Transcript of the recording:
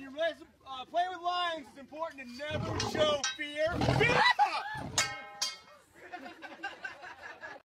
when you're uh, playing with lions, it's important to never show fear. Fear!